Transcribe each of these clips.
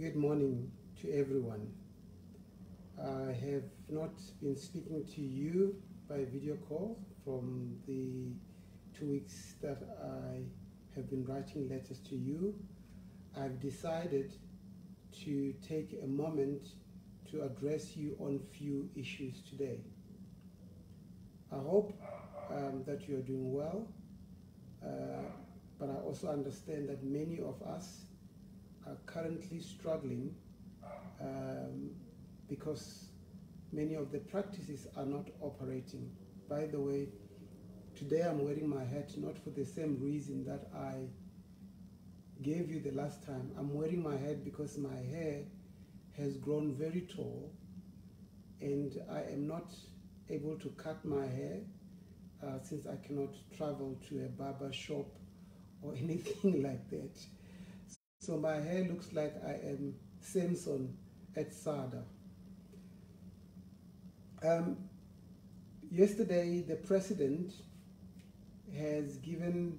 Good morning to everyone. I have not been speaking to you by video call from the two weeks that I have been writing letters to you. I've decided to take a moment to address you on few issues today. I hope um, that you are doing well, uh, but I also understand that many of us are currently struggling um, because many of the practices are not operating. By the way, today I'm wearing my hat not for the same reason that I gave you the last time. I'm wearing my hat because my hair has grown very tall and I am not able to cut my hair uh, since I cannot travel to a barber shop or anything like that. So my hair looks like I am Samson at SADA. Um, yesterday, the president has given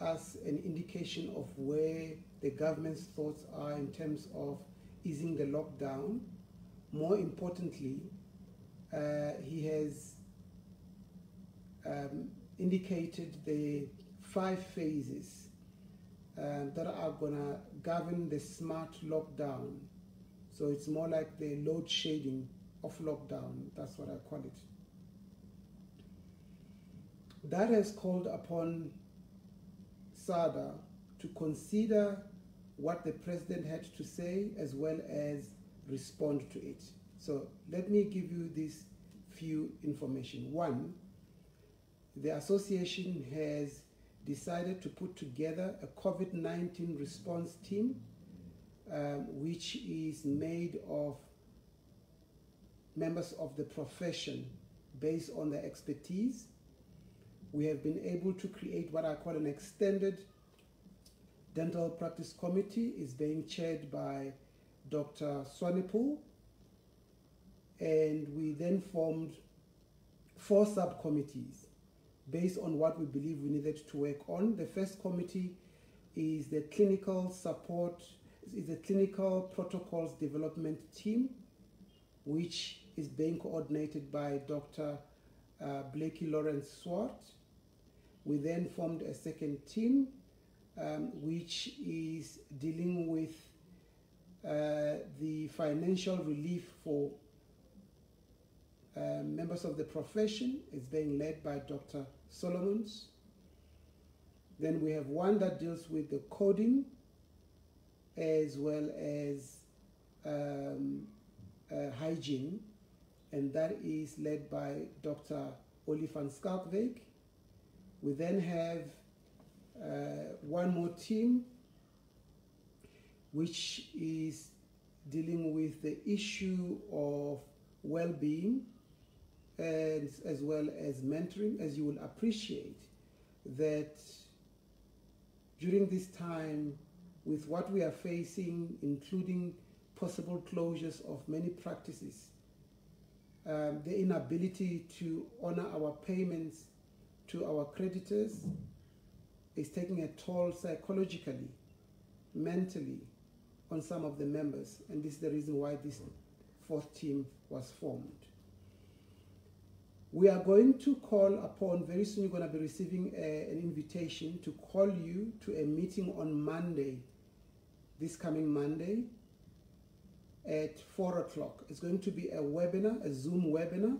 us an indication of where the government's thoughts are in terms of easing the lockdown. More importantly, uh, he has um, indicated the five phases uh, that are to govern the smart lockdown. So it's more like the load shedding of lockdown. That's what I call it. That has called upon SADA to consider what the president had to say as well as respond to it. So let me give you this few information. One, the association has decided to put together a COVID 19 response team, um, which is made of members of the profession based on their expertise. We have been able to create what I call an extended dental practice committee. is being chaired by Dr. Swanepoel. And we then formed four subcommittees based on what we believe we needed to work on. The first committee is the clinical support, is the clinical protocols development team, which is being coordinated by Dr. Uh, Blakey Lawrence Swart. We then formed a second team, um, which is dealing with uh, the financial relief for uh, members of the profession. It's being led by Dr. Solomons. Then we have one that deals with the coding as well as um, uh, hygiene, and that is led by Dr. Oli van Schalkwyk. We then have uh, one more team which is dealing with the issue of well-being and as well as mentoring, as you will appreciate that during this time, with what we are facing, including possible closures of many practices, um, the inability to honor our payments to our creditors is taking a toll psychologically, mentally on some of the members, and this is the reason why this fourth team was formed. We are going to call upon, very soon you're going to be receiving a, an invitation to call you to a meeting on Monday, this coming Monday at 4 o'clock. It's going to be a webinar, a Zoom webinar.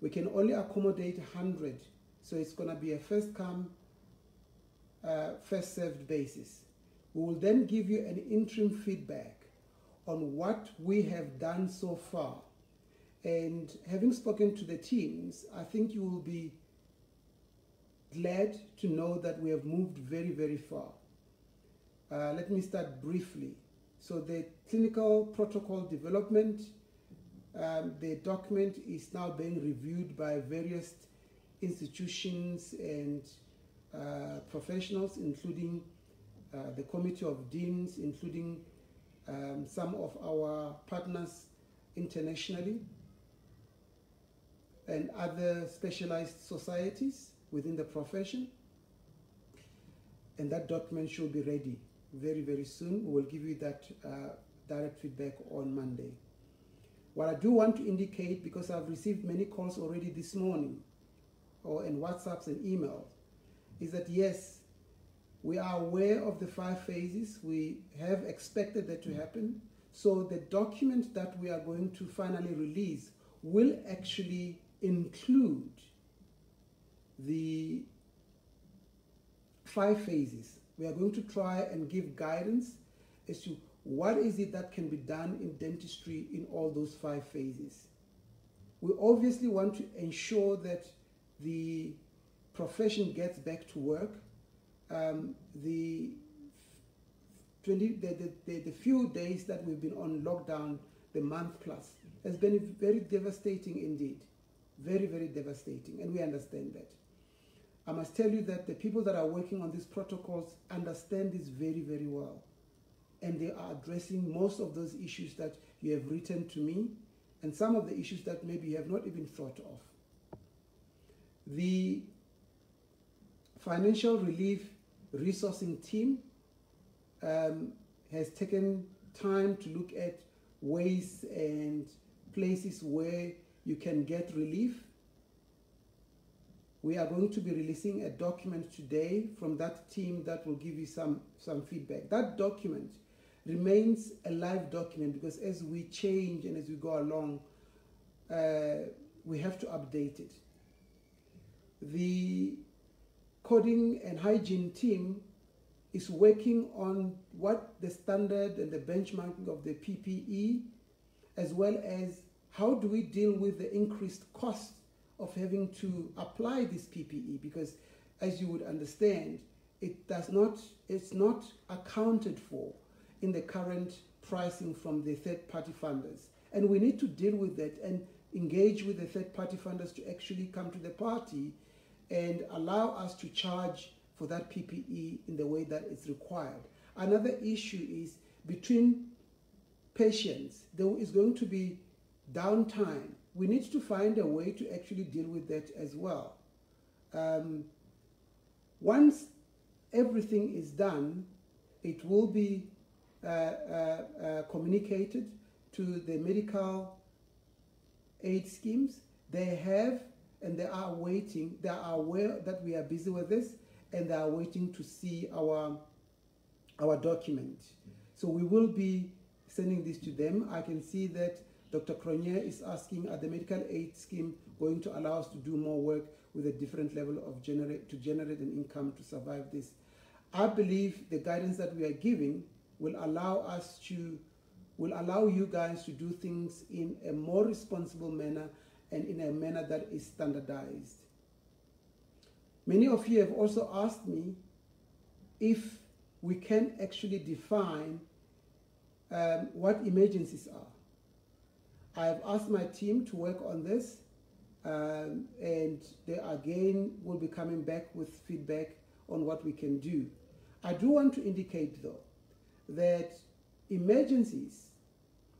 We can only accommodate 100, so it's going to be a first come, uh, first served basis. We will then give you an interim feedback on what we have done so far and having spoken to the teams, I think you will be glad to know that we have moved very, very far. Uh, let me start briefly. So the clinical protocol development, um, the document is now being reviewed by various institutions and uh, professionals, including uh, the Committee of Deans, including um, some of our partners internationally and other specialized societies within the profession. And that document should be ready very, very soon. We will give you that uh, direct feedback on Monday. What I do want to indicate, because I've received many calls already this morning, or in WhatsApps and emails, is that yes, we are aware of the five phases. We have expected that to happen. So the document that we are going to finally release will actually include the five phases. We are going to try and give guidance as to what is it that can be done in dentistry in all those five phases. We obviously want to ensure that the profession gets back to work. Um, the, 20, the, the, the, the few days that we've been on lockdown, the month plus, has been very devastating indeed. Very, very devastating, and we understand that. I must tell you that the people that are working on these protocols understand this very, very well. And they are addressing most of those issues that you have written to me and some of the issues that maybe you have not even thought of. The financial relief resourcing team um, has taken time to look at ways and places where you can get relief. We are going to be releasing a document today from that team that will give you some, some feedback. That document remains a live document because as we change and as we go along, uh, we have to update it. The coding and hygiene team is working on what the standard and the benchmarking of the PPE, as well as how do we deal with the increased cost of having to apply this PPE because as you would understand, it does not, it's not accounted for in the current pricing from the third party funders. And we need to deal with that and engage with the third party funders to actually come to the party and allow us to charge for that PPE in the way that it's required. Another issue is between patients, there is going to be downtime. We need to find a way to actually deal with that as well. Um, once everything is done, it will be uh, uh, uh, communicated to the medical aid schemes. They have and they are waiting. They are aware that we are busy with this and they are waiting to see our, our document. So we will be sending this to them. I can see that Dr. Cronje is asking, are the medical aid scheme going to allow us to do more work with a different level of generate to generate an income to survive this? I believe the guidance that we are giving will allow us to will allow you guys to do things in a more responsible manner and in a manner that is standardized. Many of you have also asked me if we can actually define um, what emergencies are. I have asked my team to work on this um, and they again will be coming back with feedback on what we can do. I do want to indicate though that emergencies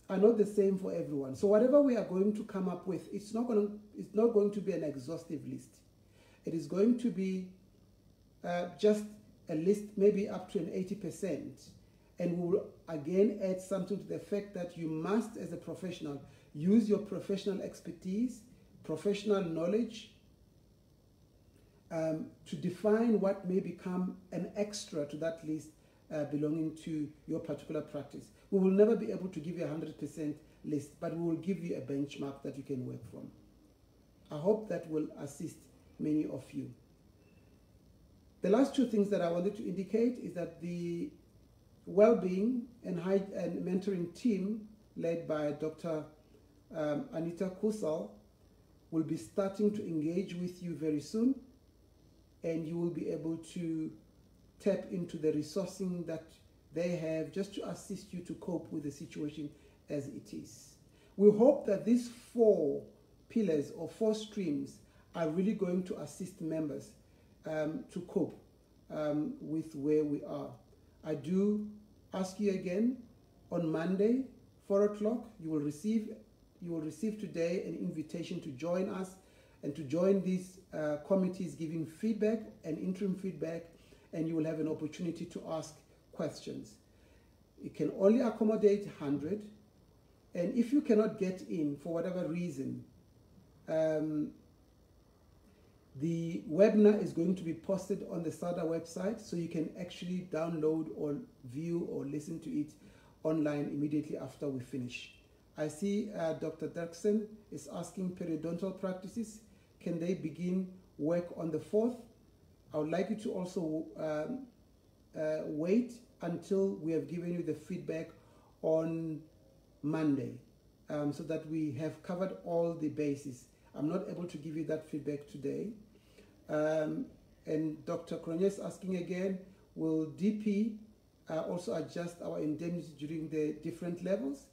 are not the same for everyone. So whatever we are going to come up with, it's not going to, it's not going to be an exhaustive list. It is going to be uh, just a list maybe up to an 80%. And we will again add something to the fact that you must, as a professional, use your professional expertise, professional knowledge um, to define what may become an extra to that list uh, belonging to your particular practice. We will never be able to give you a 100% list, but we will give you a benchmark that you can work from. I hope that will assist many of you. The last two things that I wanted to indicate is that the well-being and, and mentoring team led by Dr. Um, Anita Kusal will be starting to engage with you very soon and you will be able to tap into the resourcing that they have just to assist you to cope with the situation as it is. We hope that these four pillars or four streams are really going to assist members um, to cope um, with where we are. I do ask you again on Monday, 4 o'clock, you will receive you will receive today an invitation to join us and to join these uh, committees giving feedback and interim feedback and you will have an opportunity to ask questions. It can only accommodate 100. And if you cannot get in for whatever reason, um, the webinar is going to be posted on the SADA website so you can actually download or view or listen to it online immediately after we finish. I see uh, Dr. Dirksen is asking periodontal practices, can they begin work on the 4th? I would like you to also um, uh, wait until we have given you the feedback on Monday um, so that we have covered all the bases. I'm not able to give you that feedback today. Um, and Dr. Cronje is asking again, will DP uh, also adjust our indemnity during the different levels?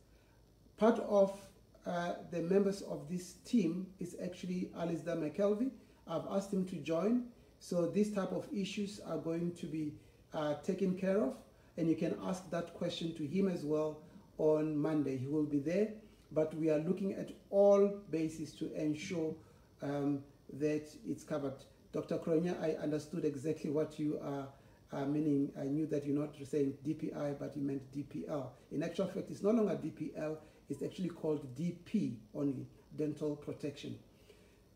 Part of uh, the members of this team is actually Alistair McKelvey. I've asked him to join. So these type of issues are going to be uh, taken care of. And you can ask that question to him as well on Monday. He will be there. But we are looking at all bases to ensure um, that it's covered. Dr. Cronje, I understood exactly what you are uh, meaning. I knew that you're not saying DPI, but you meant DPL. In actual fact, it's no longer DPL, it's actually called DP only, dental protection.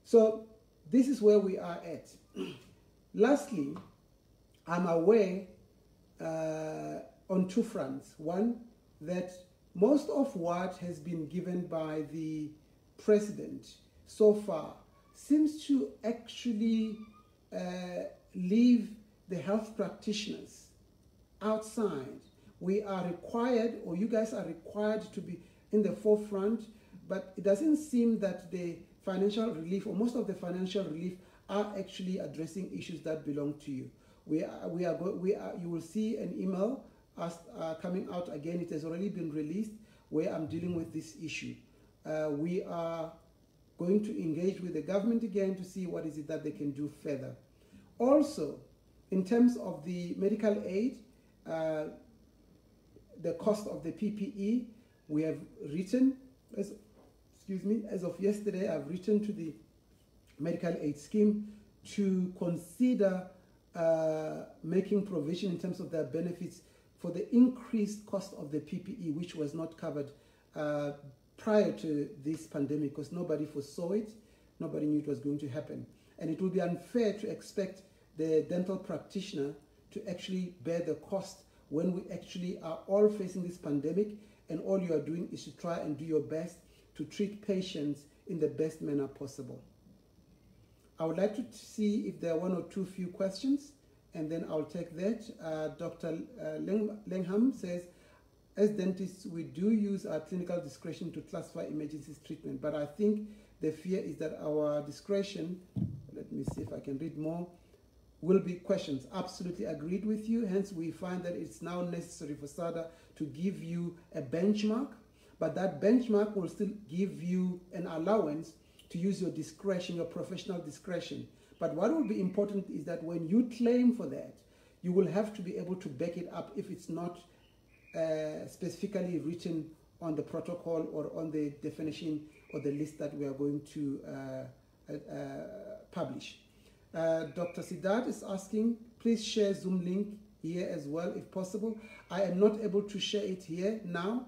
So this is where we are at. Lastly, I'm aware uh, on two fronts. One, that most of what has been given by the president so far seems to actually uh, leave the health practitioners outside. We are required, or you guys are required to be in the forefront, but it doesn't seem that the financial relief, or most of the financial relief, are actually addressing issues that belong to you. We are, we are, we are you will see an email as, uh, coming out again. It has already been released where I'm dealing with this issue. Uh, we are going to engage with the government again to see what is it that they can do further. Also, in terms of the medical aid, uh, the cost of the PPE, we have written, as, excuse me, as of yesterday, I've written to the medical aid scheme to consider uh, making provision in terms of their benefits for the increased cost of the PPE, which was not covered uh, prior to this pandemic because nobody foresaw it, nobody knew it was going to happen. And it would be unfair to expect the dental practitioner to actually bear the cost when we actually are all facing this pandemic and all you are doing is to try and do your best to treat patients in the best manner possible. I would like to see if there are one or two few questions and then I'll take that. Uh, Dr. Uh, Lengham says, as dentists, we do use our clinical discretion to classify emergency treatment, but I think the fear is that our discretion, let me see if I can read more, will be questions. Absolutely agreed with you. Hence, we find that it's now necessary for SADA to give you a benchmark, but that benchmark will still give you an allowance to use your discretion, your professional discretion. But what will be important is that when you claim for that, you will have to be able to back it up if it's not uh, specifically written on the protocol or on the definition or the list that we are going to uh, uh, publish. Uh, Dr. Siddharth is asking, please share Zoom link here as well if possible. I am not able to share it here now.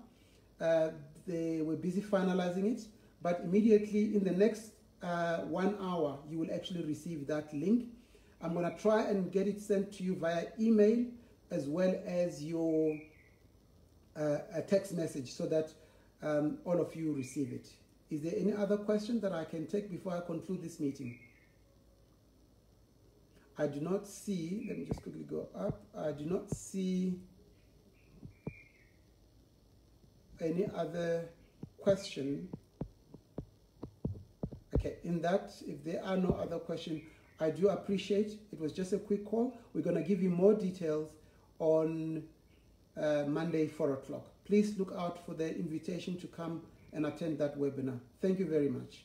Uh, they were busy finalizing it, but immediately in the next uh, one hour, you will actually receive that link. I'm going to try and get it sent to you via email as well as your uh, a text message so that um, all of you receive it. Is there any other question that I can take before I conclude this meeting? I do not see, let me just quickly go up. I do not see any other question Okay, in that, if there are no other questions, I do appreciate it was just a quick call. We're going to give you more details on uh, Monday, 4 o'clock. Please look out for the invitation to come and attend that webinar. Thank you very much.